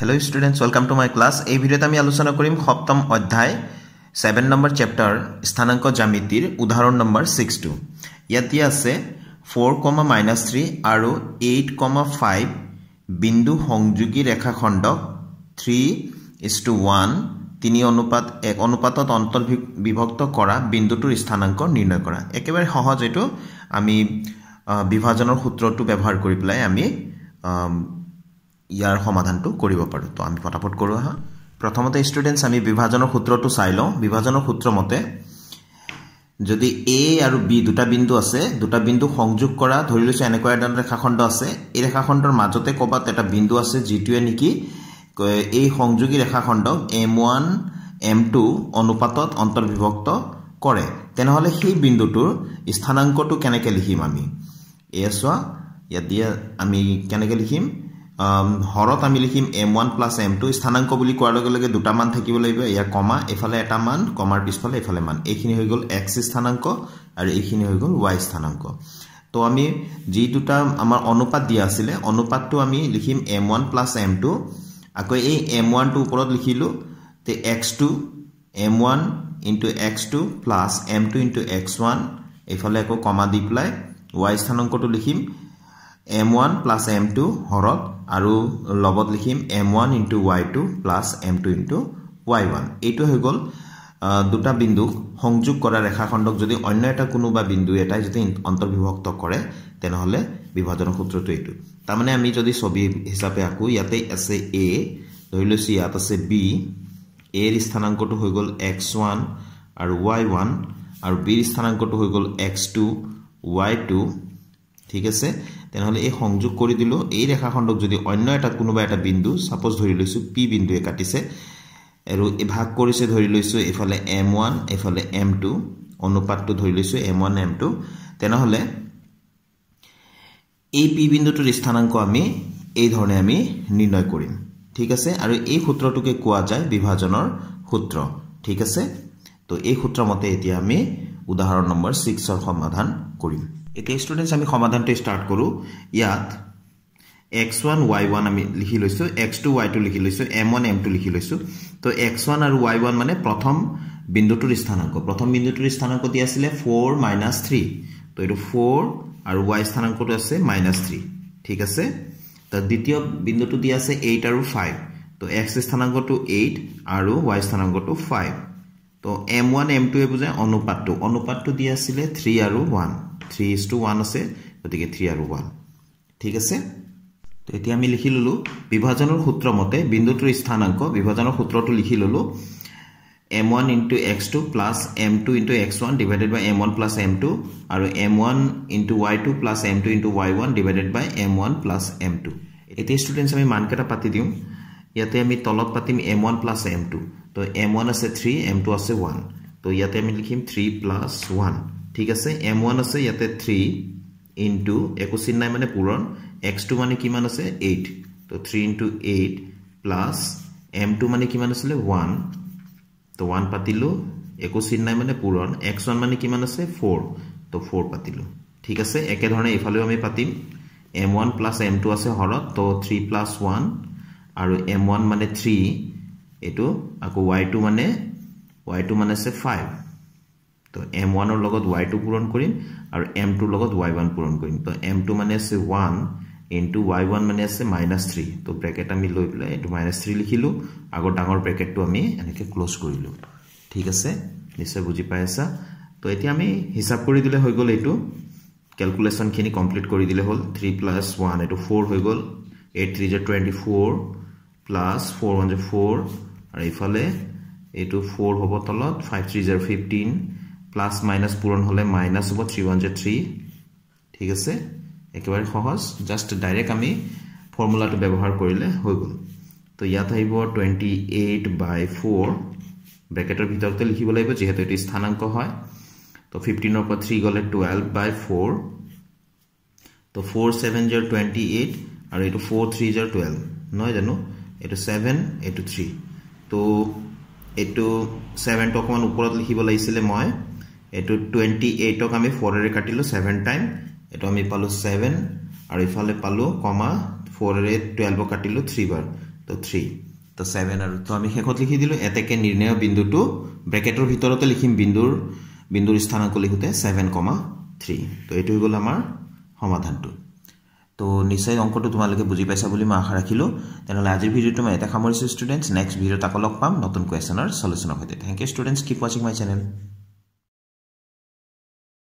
Hello' students welcome to my class এই ভিডিঅ'ত আমি আলোচনা কৰিম সপ্তম অধ্যায় ছেভেন নম্বৰ চেপ্টাৰ স্থানাংক জ্যামিতিৰ উদাহৰণ নম্বৰ ছিক্স টু ইয়াত দিয়া আছে ফ'ৰ কমা মাইনাছ থ্ৰী আৰু এইট কমা ফাইভ বিন্দু সংযোগী ৰেখাখণ্ডক থ্ৰী ইজ টু ওৱান তিনি অনুপাত এক অনুপাতত অন্তৰ্বিভক্ত কৰা বিন্দুটোৰ স্থানাংক নিৰ্ণয় কৰা। একেবাৰে সহজ এইটো। আমি বিভাজনৰ সূত্ৰটো ব্যৱহাৰ কৰি পেলাই আমি ইয়াৰ সমাধানটো কৰিব পাৰোঁ। তো আমি পটাপট কৰোঁ আহা। প্ৰথমতে ষ্টুডেণ্টছ আমি বিভাজনৰ সূত্ৰটো চাই লওঁ। বিভাজনৰ সূত্ৰ মতে যদি এ আৰু বি দুটা বিন্দু আছে দুটা বিন্দু সংযোগ কৰা ধৰি লৈছোঁ এনেকুৱা এডাল ৰেখাখণ্ড আছে এই ৰেখাখণ্ডৰ মাজতে ক'ৰবাত এটা বিন্দু আছে যিটোৱে নেকি এই সংযোগী ৰেখাখণ্ডক এম ওৱান এম টু অনুপাতত অন্তৰ্বিভক্ত কৰে। তেনেহ'লে সেই বিন্দুটোৰ স্থানাংকটো কেনেকৈ লিখিম আমি? এয়া চোৱা ইয়াত দিয়া আমি কেনেকৈ লিখিম? হৰত আমি লিখিম M one plus M two স্থানাংক বুলি কোৱাৰ লগে লগে দুটা মান থাকিব লাগিব এয়া কমা এইফালে এটা মান কমাৰ পিছফালে এইফালে মান। এইখিনি হৈ গ'ল এক্স স্থানাংক আৰু এইখিনি হৈ গ'ল ৱাই স্থানাংক। তো আমি যি দুটা আমাৰ অনুপাত দিয়া আছিলে অনুপাতটো আমি লিখিম M one plus M two. আকৌ এই এম ওৱানটো ওপৰত লিখিলোঁ তে X two M one into X two plus M two into X one এইফালে আকৌ কমা দি পেলাই ৱাই স্থানাংকটো লিখিম M one plus M two হৰত। আৰু লগত লিখিম M one into Y two plus M two into Y one. এইটো হৈ গ'ল দুটা বিন্দুক সংযোগ কৰা ৰেখাখণ্ডক যদি অন্য এটা কোনোবা বিন্দু এটাই যদি অন্তৰ্বিভক্ত কৰে তেনেহ'লে বিভাজনৰ সূত্ৰটো এইটো। তাৰমানে আমি যদি ছবি হিচাপে আঁকো ইয়াতে আছে এ ধৰি লৈছোঁ ইয়াত আছে বি এৰ স্থানাংকটো হৈ গ'ল এক্স ওৱান আৰু ৱাই ওৱান আৰু বিৰ স্থানাংকটো হৈ গ'ল এক্স টু ৱাই টু ঠিক আছে? তেনেহ'লে এই সংযোগ কৰি দিলোঁ। এই ৰেখাখণ্ডক যদি অন্য এটা কোনোবা এটা বিন্দু ছাপ'জ ধৰি লৈছোঁ পি বিন্দুৱে কাটিছে আৰু এই ভাগ কৰিছে ধৰি লৈছোঁ এইফালে এম ওৱান এইফালে এম টু অনুপাতটো ধৰি লৈছোঁ এম ওৱান এম টু তেনেহ'লে এই পি বিন্দুটোৰ স্থানাংক আমি এই ধৰণে আমি নিৰ্ণয় কৰিম। ঠিক আছে? আৰু এই সূত্ৰটোকে কোৱা যায় বিভাজনৰ সূত্ৰ। ঠিক আছে? তো এই সূত্ৰমতে এতিয়া আমি উদাহৰণ নম্বৰ ছিক্সৰ সমাধান কৰিম। এতিয়া ষ্টুডেণ্টছ আমি সমাধানটো ষ্টাৰ্ট কৰোঁ। ইয়াত এক্স ওৱান ৱাই ওৱান আমি লিখি লৈছোঁ এক্স টু ৱাই টু লিখি লৈছোঁ এম ওৱান এম টু লিখি লৈছোঁ। তো এক্স ওৱান আৰু ৱাই ওৱান মানে প্ৰথম বিন্দুটোৰ স্থানাংক। প্ৰথম বিন্দুটোৰ স্থানাংক দিয়া আছিলে? ফ'ৰ মাইনাছ থ্ৰী তো এইটো ফ'ৰ আৰু ৱাই স্থানাংকটো আছে মাইনাছ থ্ৰী ঠিক আছে? তো দ্বিতীয় বিন্দুটো দিয়া আছে? এইট আৰু ফাইভ তো এক্স স্থানাংকটো এইট আৰু ৱাই স্থানাংকটো ফাইভ তো এম ওৱান এম টুৱে বুজায় অনুপাতটো। অনুপাতটো দিয়া আছিলে? থ্ৰী আৰু one three is to one আছে গতিকে থ্ৰী আৰু ওৱান ঠিক আছে? তো এতিয়া আমি লিখি ল'লোঁ বিভাজনৰ সূত্ৰ মতে বিন্দুটোৰ স্থানাংক বিভাজনৰ সূত্ৰটো লিখি ল'লোঁ M one into X two plus M two into X one divided by M one plus M two আৰু M one into Y two plus M two into Y one divided by M one plus M two এতিয়া students আমি মানকেইটা পাতি দিওঁ। ইয়াতে আমি তলত পাতিম M one plus M two তো এম ওৱান আছে থ্ৰী এম টু আছে ওৱান তো ইয়াতে আমি লিখিম থ্ৰী প্লাছ ওৱান ঠিক আছে এম ওৱান আছে ইয়াতে থ্ৰী ইনটু একো চিন নাই মানে পূৰণ এক্স টু মানে কিমান আছে এইট তো three into eight plus M two মানে কিমান আছিলে ওৱান তো ওৱান পাতিলোঁ একো চিন নাই মানে পূৰণ এক্স ওৱান মানে কিমান আছে ফ'ৰ তো ফ'ৰ পাতিলোঁ ঠিক আছে একেধৰণে এইফালেও আমি পাতিম M one plus M two আছে হৰত তো থ্ৰী প্লাছ ওৱান আৰু এম ওৱান মানে থ্ৰী এইটো আকৌ ৱাই টু মানে ৱাই টু মানে আছে ফাইভ তো এম ওৱানৰ লগত ৱাই টু পূৰণ কৰিম আৰু এম টুৰ লগত ৱাই ওৱান পূৰণ কৰিম। তো এম টু মানে আছে ওৱান ইনটু ৱাই ওৱান মানে আছে মাইনাছ থ্ৰী তো ব্ৰেকেট আমি লৈ পেলাই এইটো মাইনাছ থ্ৰী লিখিলোঁ। আগৰ ডাঙৰ ব্ৰেকেটটো আমি এনেকৈ ক্ল'জ কৰিলোঁ। ঠিক আছে? নিশ্চয় বুজি পাই আছা? তো এতিয়া আমি হিচাপ কৰি দিলে হৈ গ'ল এইটো। কেলকুলেশ্যনখিনি কমপ্লিট কৰি দিলে হ'ল। থ্ৰী প্লাছ ওৱান এইটো ফ'ৰ হৈ গ'ল। Eight three J twenty four plus four one J four আৰু ইফালে এইটো ফ'ৰ হ'ব তলত five three J fifteen plus minus পূৰণ হ'লে মাইনাছ হ'ব জে থ্ৰী ঠিক আছে? একেবাৰে সহজ। জাষ্ট ডাইৰেক্ট আমি ফৰ্মুলাটো ব্যৱহাৰ কৰিলে হৈ গ'ল। তো ইয়াত আহিব টুৱেণ্টি এইট বাই ফ'ৰ ব্ৰেকেটৰ ভিতৰতে লিখিব লাগিব যিহেতু এইটো স্থানাংক হয়। তো ফিফটিনৰ পৰা থ্ৰী গ'লে টুৱেল্ভ বাই ফ'ৰ তো four seven zero' twenty eight আৰু এইটো ফ'ৰ থ্ৰী জিৰ' টুৱেল্ভ নহয় জানো? এইটো ছেভেন এইটো থ্ৰী তো এইটো ছেভেনটো অকণমান ওপৰত লিখিব লাগিছিলে মই। এইটো টুৱেণ্টি এইটক আমি ফ'ৰেৰে কাটিলোঁ ছেভেন টাইম এইটো আমি পালোঁ ছেভেন আৰু ইফালে পালোঁ কমা ফ'ৰেৰে টুৱেলভক কাটিলোঁ থ্ৰী বাৰ তো থ্ৰী তো ছেভেন আৰু তো আমি শেষত লিখি দিলোঁ এতেকে নিৰ্ণয় বিন্দুটো ব্ৰেকেটৰ ভিতৰতে লিখিম বিন্দুৰ বিন্দুৰ স্থানাংক লিখোঁতে ছেভেন কমা থ্ৰী তো এইটো হৈ গ'ল আমাৰ সমাধানটো। তো নিশ্চয় অংকটো তোমালোকে বুজি পাইছা বুলি মই আশা ৰাখিলোঁ তেনেহ'লে আজিৰ ভিডিঅ'টো মই এটা সামৰিছোঁ ষ্টুডেণ্টছ নেক্সট ভিডিঅ'ত আকৌ লগ পাম নতুন কুৱেশ্যনৰ চলিউশ্যনৰ সৈতে। থেংক ইউ ষ্টুডেণ্টছ কিপ ৱাচিং মাই চেনেল